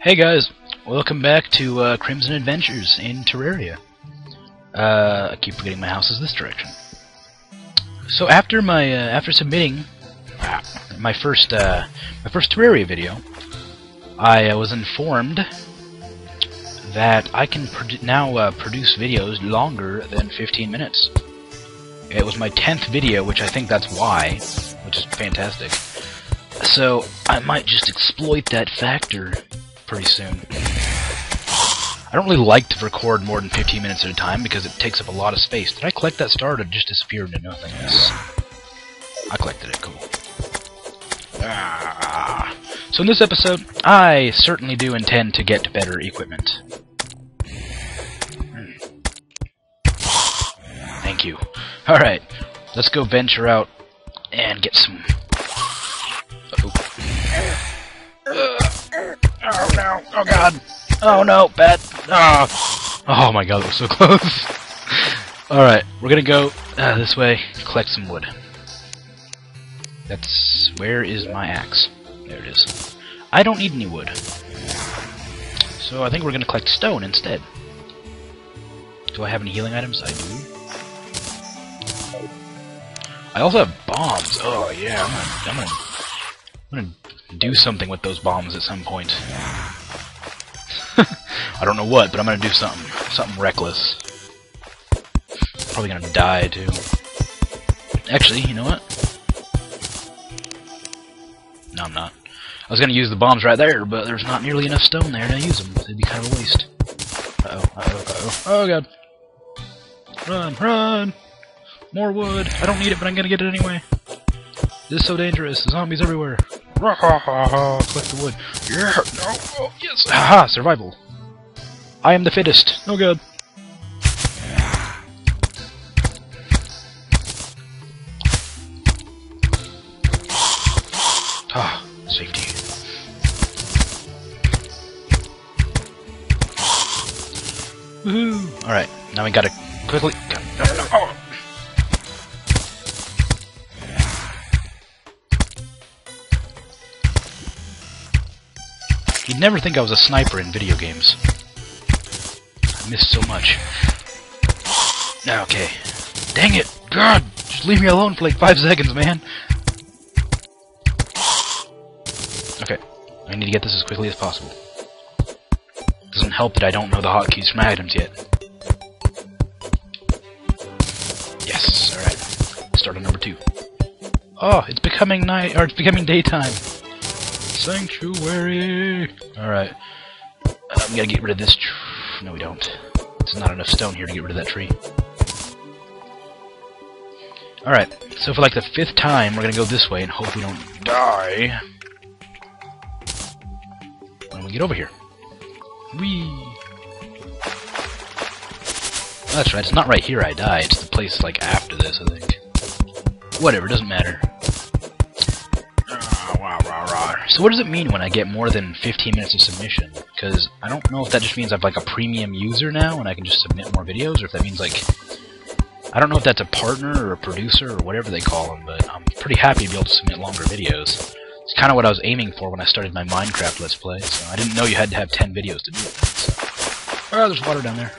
Hey guys, welcome back to uh, Krimzon Adventures in Terraria. Uh, I keep forgetting my house is this direction. So after my uh, after submitting uh, my first uh, my first Terraria video, I uh, was informed that I can now produce videos longer than 15 minutes. It was my 10th video, which I think that's why, which is fantastic. So I might just exploit that factor pretty soon. I don't really like to record more than 15 minutes at a time because it takes up a lot of space. Did I collect that star or just disappear into nothingness? I collected it, cool. Ah. So in this episode, I certainly do intend to get better equipment. Hmm. Thank you. Alright, let's go venture out and get some... Oh no! Oh god! Oh no! Bad! Oh, oh my god, was so close! Alright, we're gonna go uh, this way, collect some wood. That's... where is my axe? There it is. I don't need any wood. So I think we're gonna collect stone instead. Do I have any healing items? I do. I also have bombs. Oh yeah, I'm gonna, I'm gonna, I'm gonna do something with those bombs at some point. I don't know what, but I'm gonna do something, something reckless. Probably gonna die too. Actually, you know what? No, I'm not. I was gonna use the bombs right there, but there's not nearly enough stone there to use them. It'd be kind of a waste. Uh oh, uh oh, god. Run, run! More wood. I don't need it, but I'm gonna get it anyway. This is so dangerous. Zombies everywhere. Collect the wood. Yeah, no, oh, yes. Haha, survival. I am the fittest. No good. Ah, safety. Woohoo! Alright, now we gotta quickly. Oh. You'd never think I was a sniper in video games. I missed so much. Okay. Dang it! God! Just leave me alone for like five seconds, man! Okay. I need to get this as quickly as possible. Doesn't help that I don't know the hotkeys for my items yet. Yes, alright. Start on number two. Oh, it's becoming night, or it's becoming daytime. Sanctuary! Alright. Uh, we gotta get rid of this tr- No, we don't. There's not enough stone here to get rid of that tree. Alright, so for like the fifth time, we're gonna go this way and hope we don't die. When we get over here. Whee! That's right, it's not right here I die, it's the place like after this, I think. Whatever, doesn't matter. So what does it mean when I get more than 15 minutes of submission? Because I don't know if that just means I'm like a premium user now and I can just submit more videos, or if that means like... I don't know if that's a partner or a producer or whatever they call them, but I'm pretty happy to be able to submit longer videos. It's kind of what I was aiming for when I started my Minecraft Let's Play, so I didn't know you had to have 10 videos to do it. So. Oh, there's water down there.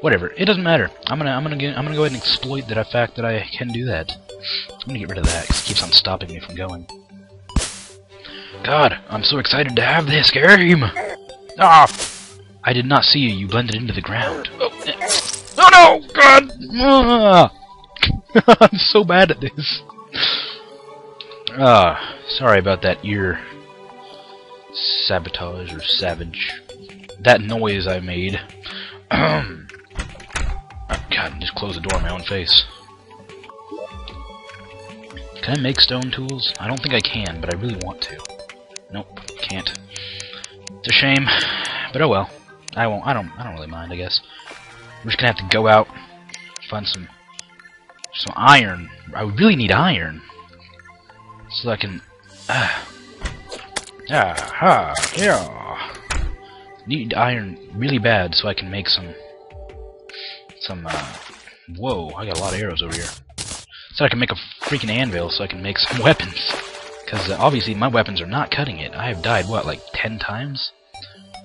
Whatever, it doesn't matter. I'm gonna, I'm gonna, get, I'm gonna go ahead and exploit the fact that I can do that. I'm gonna get rid of that because it keeps on stopping me from going. God, I'm so excited to have this game! Ah! I did not see you, you blended into the ground. Oh, oh no! God! Ah. I'm so bad at this. Ah, sorry about that ear sabotage or savage. That noise I made. God, just close the door in my own face. Can I make stone tools? I don't think I can, but I really want to. Nope, can't. It's a shame, but oh well. I won't. I don't. I don't really mind. I guess we're just gonna have to go out, find some some iron. I really need iron, so I can. Ah, ha, yeah. Need iron really bad so I can make some some. Uh, whoa! I got a lot of arrows over here. So I can make a freaking anvil so I can make some weapons. Because uh, obviously my weapons are not cutting it. I have died, what, like 10 times?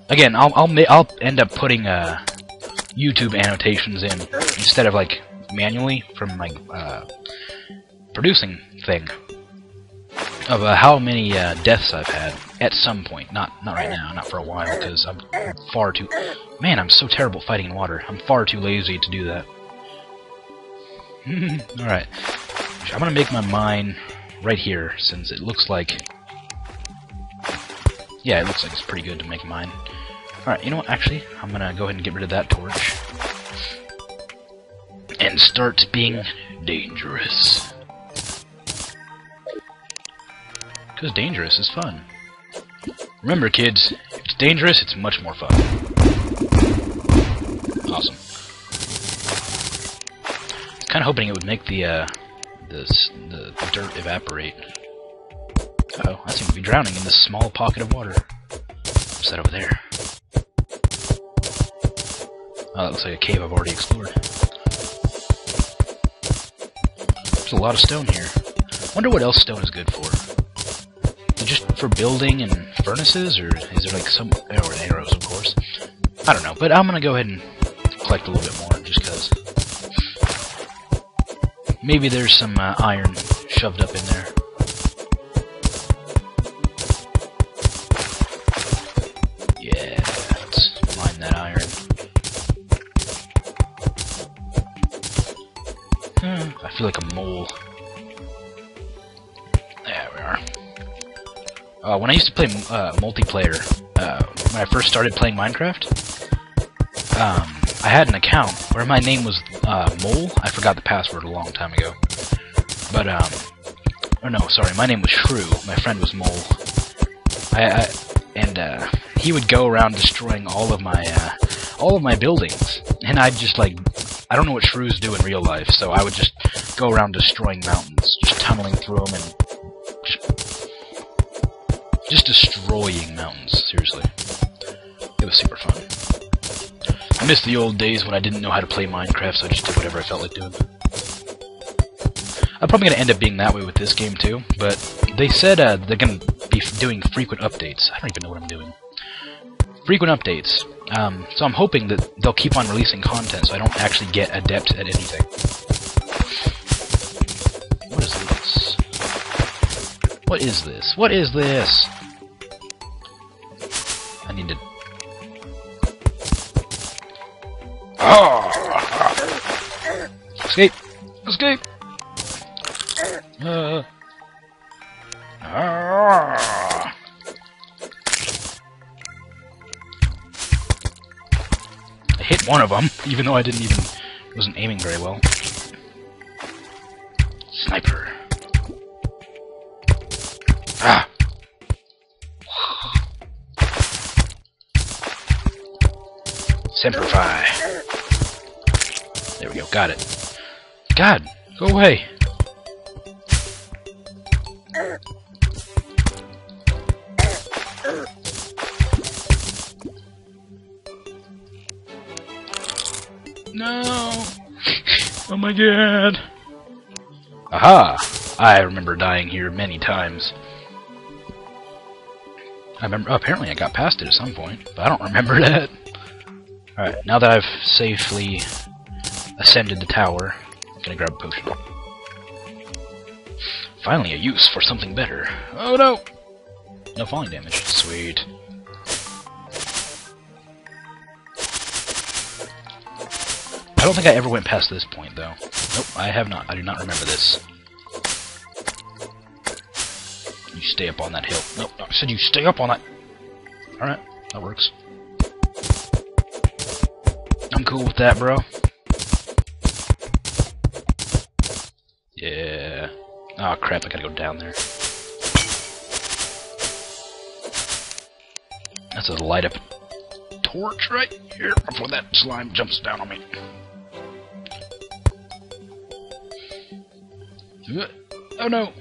Again, I'll, I'll, I'll end up putting uh, YouTube annotations in instead of like manually from my uh, producing thing of uh, how many uh, deaths I've had at some point. Not not right now, not for a while, because I'm far too. Man, I'm so terrible fighting in water. I'm far too lazy to do that. All right, I'm gonna make my mine right here since it looks like. Yeah, it looks like it's pretty good to make mine. Alright, you know what, actually, I'm gonna go ahead and get rid of that torch. And start being dangerous. Because dangerous is fun. Remember, kids, if it's dangerous, it's much more fun. Awesome. Kind of hoping it would make the, uh, the, the dirt evaporate. Oh I seem to be drowning in this small pocket of water. What's over there? Oh, that looks like a cave I've already explored. There's a lot of stone here. Wonder what else stone is good for. Is just for building and furnaces, or is there like some... Oh, and arrows, of course. I don't know, but I'm gonna go ahead and collect a little bit more, just because. Maybe there's some uh, iron shoved up in there. Yeah, let's mine that iron. Hmm, I feel like a mole. There we are. Uh, when I used to play uh, multiplayer, uh, when I first started playing Minecraft, um, I had an account where my name was uh, Mole. I forgot the password a long time ago. But, um, or no, sorry, my name was Shrew. My friend was Mole. I, I and, uh, he would go around destroying all of my, uh, all of my buildings. And I'd just, like, I don't know what shrews do in real life, so I would just go around destroying mountains, just tunneling through them and just, just destroying mountains, seriously. It was super fun. I miss the old days when I didn't know how to play Minecraft, so I just did whatever I felt like doing. I'm probably going to end up being that way with this game too, but they said uh, they're going to be doing frequent updates. I don't even know what I'm doing. Frequent updates. Um, so I'm hoping that they'll keep on releasing content so I don't actually get adept at anything. What is this? What is this? What is this? Oh! Escape! Escape! Uh... Ah! I hit one of them, even though I didn't even... wasn't aiming very well. Sniper. Ah! Semper Fi. There we go, got it. God, go away. No! Oh my god! Aha! I remember dying here many times. I remember, apparently I got past it at some point, but I don't remember that. Alright, now that I've safely ascended the tower, I'm gonna grab a potion. Finally a use for something better. Oh no! No falling damage. Sweet. I don't think I ever went past this point, though. Nope, I have not. I do not remember this. You stay up on that hill. Nope, I said you stay up on that... Alright, that works. I'm cool with that, bro. Yeah. Oh crap, I gotta go down there. That's a light up torch right here before that slime jumps down on me. Oh no!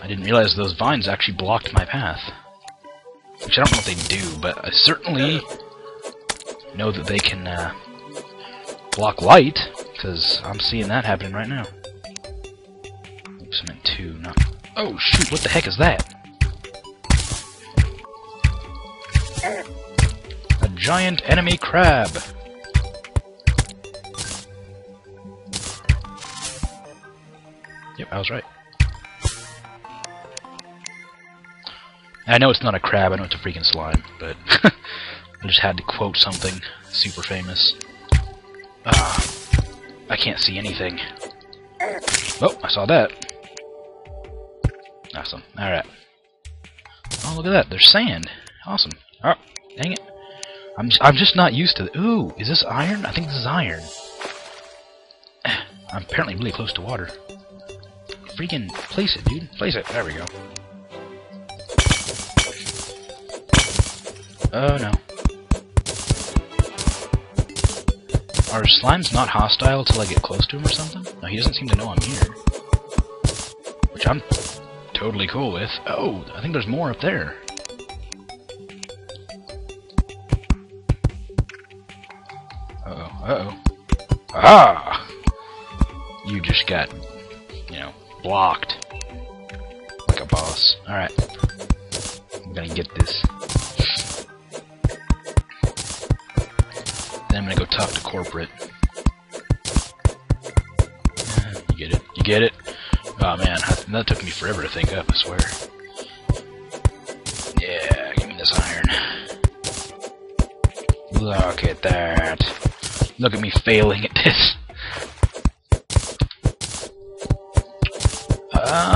I didn't realize those vines actually blocked my path. Which I don't know what they do, but I certainly know that they can uh, block light, because I'm seeing that happening right now. Two, not... Oh shoot, what the heck is that? A giant enemy crab! Yep, I was right. I know it's not a crab, I know it's a freaking slime, but I just had to quote something super famous. Ah, I can't see anything. Oh, I saw that. Awesome. Alright. Oh, look at that. There's sand. Awesome. Oh, dang it. I'm just, I'm just not used to it. Ooh, is this iron? I think this is iron. I'm apparently really close to water. Freaking place it, dude. Place it. There we go. Oh, no. Are slimes not hostile till I get close to him or something? No, he doesn't seem to know I'm here. Which I'm totally cool with. Oh, I think there's more up there. Uh-oh, uh-oh. Ah! You just got, you know, blocked. Like a boss. Alright. I'm gonna get this. Then I'm gonna go talk to corporate. You get it? You get it? Oh man, that took me forever to think up, I swear. Yeah, give me this iron. Look at that. Look at me failing at this.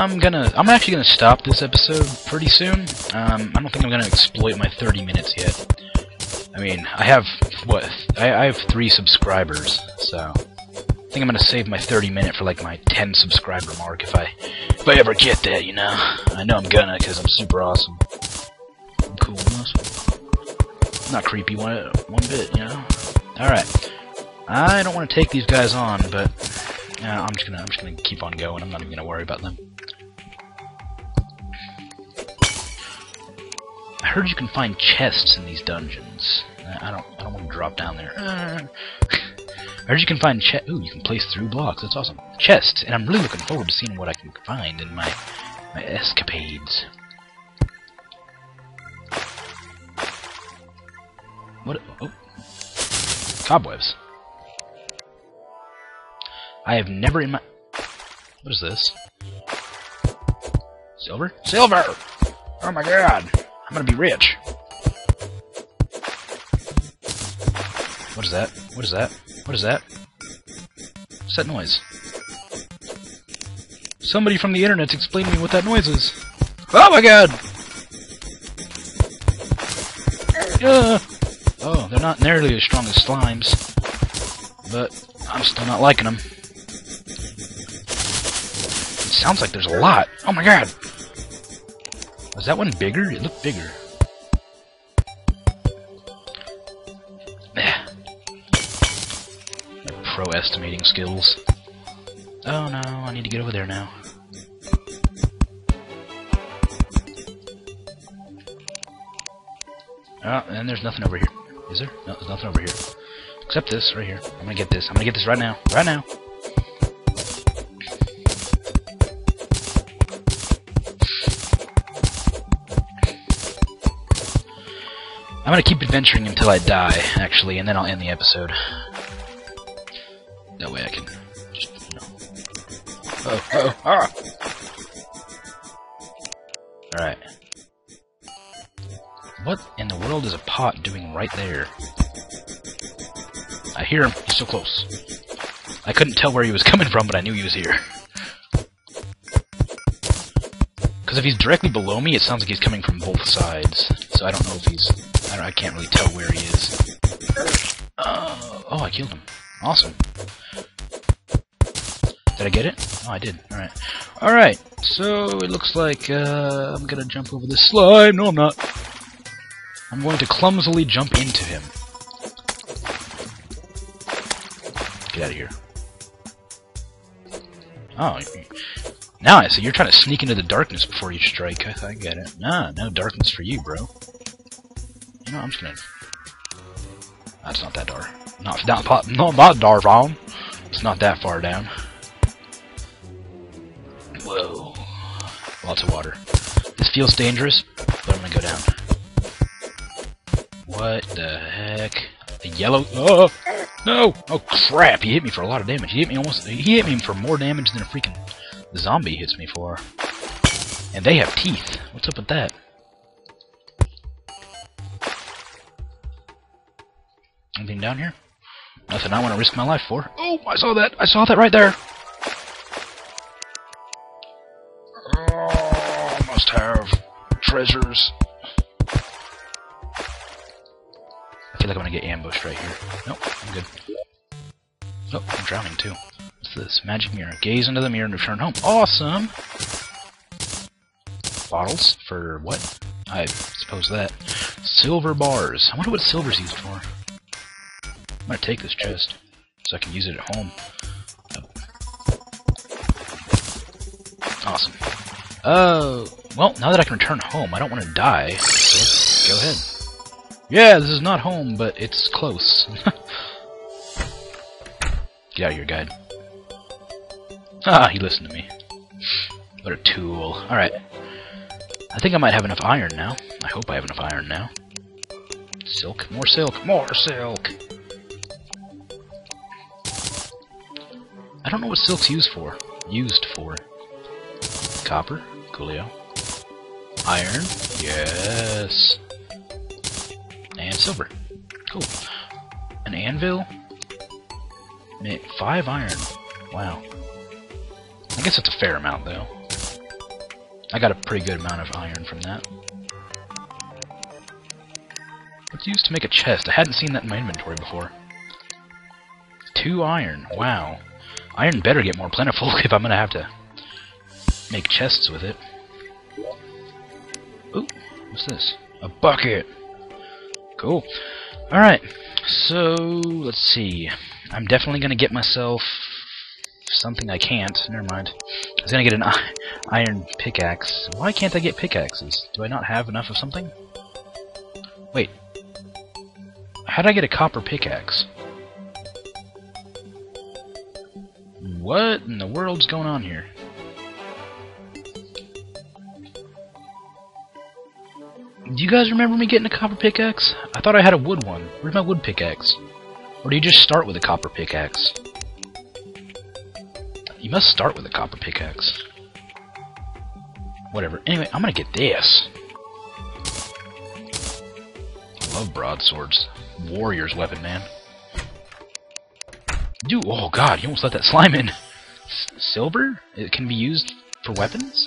I'm gonna, I'm actually gonna stop this episode pretty soon. Um, I don't think I'm gonna exploit my 30 minutes yet. I mean, I have, what, I, I have three subscribers, so I think I'm gonna save my 30 minute for like my 10 subscriber mark if I, if I ever get that, you know. I know I'm gonna, cause I'm super awesome. I'm cool and awesome. Not creepy one, one bit, you know. Alright. I don't want to take these guys on, but yeah, I'm just gonna I'm just gonna keep on going. I'm not even gonna worry about them. I heard you can find chests in these dungeons. I don't I don't want to drop down there. Uh, I heard you can find chest. Ooh, you can place through blocks. That's awesome. Chests, and I'm really looking forward to seeing what I can find in my my escapades. What? Oh, cobwebs. I have never in my... What is this? Silver? Silver! Oh my god! I'm gonna be rich! What is that? What is that? What is that? What's that noise? Somebody from the internet's explaining me what that noise is! Oh my god! Uh, oh, they're not nearly as strong as slimes. But I'm still not liking them It sounds like there's a lot. Oh my god! Was that one bigger? It looked bigger. Pro estimating skills. Oh no, I need to get over there now. Oh, and there's nothing over here. Is there? No, there's nothing over here. Except this, right here. I'm gonna get this. I'm gonna get this right now. Right now. I'm gonna keep adventuring until I die, actually, and then I'll end the episode. Alright. What in the world is a pot doing right there? I hear him. He's so close. I couldn't tell where he was coming from, but I knew he was here. Because if he's directly below me, it sounds like he's coming from both sides. So I don't know if he's I, I can't really tell where he is. Uh, oh, I killed him. Awesome. Did I get it? Oh, I did. Alright. Alright, so it looks like uh, I'm gonna jump over this slime. No, I'm not. I'm going to clumsily jump into him. Get out of here. Oh, now I see. You're trying to sneak into the darkness before you strike. I, get it. Nah, no darkness for you, bro. You know, I'm just gonna... That's not that dark. Not, not, not that dark, down. It's not that far down. Lots of water. This feels dangerous, but I'm gonna go down. What the heck? The yellow. Oh no! Oh crap! He hit me for a lot of damage. He hit me almost. He hit me for more damage than a freaking zombie hits me for. And they have teeth. What's up with that? Anything down here? Nothing I want to risk my life for. Oh, I saw that! I saw that right there! Treasures. I feel like I'm gonna get ambushed right here. Nope, I'm good. Oh, I'm drowning too. What's this? Magic mirror. Gaze into the mirror and return home. Awesome! Bottles? For what? I suppose that. Silver bars. I wonder what silver's used for. I'm gonna take this chest so I can use it at home. Awesome. Uh, well, now that I can return home, I don't want to die, so go ahead. Yeah, this is not home, but it's close. Get out of here, guide. Ah, he listened to me. What a tool. Alright. I think I might have enough iron now. I hope I have enough iron now. Silk. More silk. More silk! I don't know what silk's used for. Used for. Copper. Coolio. Iron. Yes. And silver. Cool. An anvil. Five iron. Wow. I guess it's a fair amount, though. I got a pretty good amount of iron from that. What's used to make a chest? I hadn't seen that in my inventory before. Two iron. Wow. Iron better get more plentiful if I'm gonna have to make chests with it. Ooh, what's this? A bucket! Cool. Alright, so let's see. I'm definitely gonna get myself something I can't. Never mind. I was gonna get an iron pickaxe. Why can't I get pickaxes? Do I not have enough of something? Wait. How did I get a copper pickaxe? What in the world's going on here? Do you guys remember me getting a copper pickaxe? I thought I had a wood one. Where's my wood pickaxe? Or do you just start with a copper pickaxe? You must start with a copper pickaxe. Whatever. Anyway, I'm gonna get this. I love broadswords. Warrior's weapon, man. Dude, oh god, you almost let that slime in. S silver? It can be used for weapons?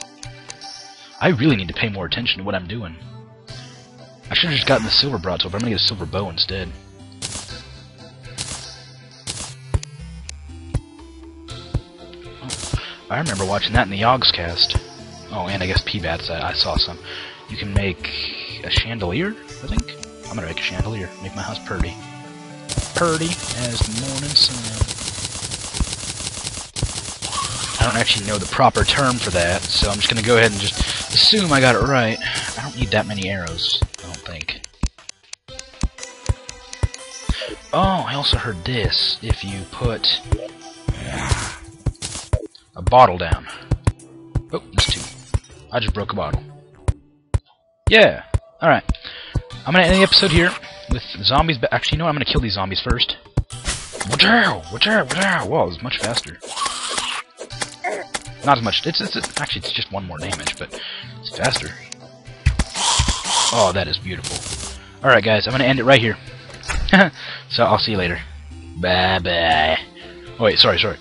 I really need to pay more attention to what I'm doing. I should have just gotten the silver broadsword, but I'm gonna get a silver bow instead. Oh, I remember watching that in the Yogscast. Oh, and I guess P-Bats, I, I saw some. You can make a chandelier, I think? I'm gonna make a chandelier, make my house purty. Purty as the morning sun. I don't actually know the proper term for that, so I'm just gonna go ahead and just assume I got it right. I don't need that many arrows. Oh, I also heard this. If you put a bottle down. Oh, there's two. I just broke a bottle. Yeah. Alright. I'm gonna end the episode here with zombies. But Actually, you know what? I'm gonna kill these zombies first. Wachow! Wachow! Wachow! Whoa, it's much faster. Not as much. It's, it's, it's actually it's just one more damage, but it's faster. Oh, that is beautiful. Alright, guys, I'm gonna end it right here. so I'll see you later. Bye bye. Oh, wait, sorry, sorry.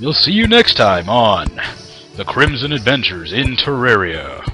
We'll see you next time on The Krimzon Adventures in Terraria.